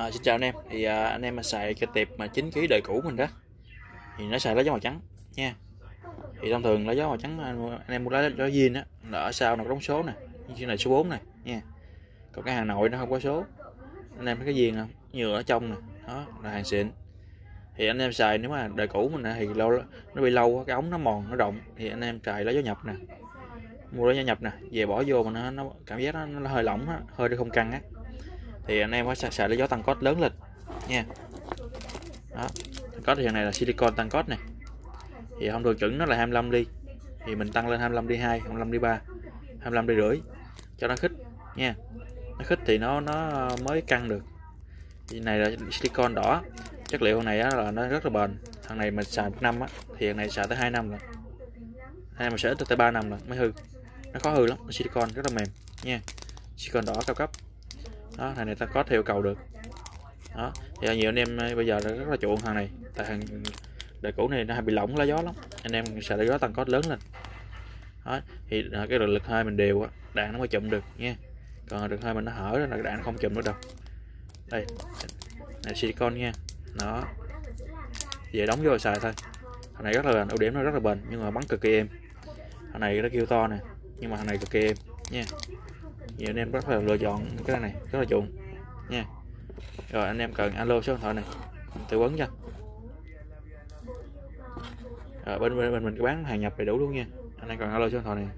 À, xin chào anh em. Thì à, anh em mà xài cái tiệp mà 9 kg đời cũ mình đó thì nó xài lá gió màu trắng nha. Thì thông thường lá gió màu trắng anh, anh em mua lá gió zin á là ở sau nó có đóng số nè như này số 4 này nha. Còn cái hàng nội nó không có số. Anh em thấy cái viên không? Nhựa ở trong nè đó là hàng xịn. Thì anh em xài nếu mà đời cũ mình thì lâu nó bị lâu cái ống nó mòn nó rộng. Thì anh em xài lá gió nhập nè mua lá gió nhập nè về bỏ vô mà nó, nó cảm giác nó, nó hơi lỏng á hơi nó không căng á thì anh em phải xài, xài lấy gió tăng cốt lớn lên. Nha. Đó. Cốt thì này là silicon tăng cốt này thì không thường chuẩn nó là 25 ly. Thì mình tăng lên 25 ly 2 25 ly 3 25 ly rưỡi cho nó khích nha. Nó khích thì nó nó mới căng được. Thì này là silicon đỏ. Chất liệu này á, là nó rất là bền. Thằng này mình xài một năm á thì thằng này xài tới 2 năm rồi. Hai mình sẽ tới 3 năm rồi mới hư. Nó khó hư lắm silicon rất là mềm. Nha. Silicon đỏ cao cấp đó, thằng này ta có theo cầu được. Đó, thì nhiều anh em, bây giờ rất là chuộng thằng này. Tại thằng đời cũ này nó hay bị lỏng lá gió lắm. Anh em xài lá gió tăng cốt lớn lên. Đó, thì cái lực hơi mình đều á, đạn nó mới chụm được, nha. Còn lực hơi mình nó hở là đạn nó không chụm được đâu. Đây, này silicon nha. Đó. Về đóng vô xài thôi. Thằng này rất là bền ưu điểm, nó rất là bền, nhưng mà bắn cực kỳ êm. Thằng này nó kêu to nè, nhưng mà thằng này cực kỳ êm, nha nhiều anh em rất là lựa chọn cái này rất là chuộng. Nha. Rồi anh em cần alo số điện thoại này. Tư vấn cho. Rồi bên bên, bên mình bán hàng nhập đầy đủ luôn nha. Anh em cần alo số điện thoại này.